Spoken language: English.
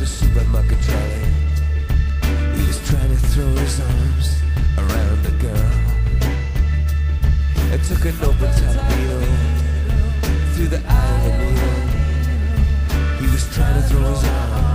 The supermarket trolley. He was trying to throw his arms around a girl. And took an open top wheel through the eye of the needle. He was trying to throw his arms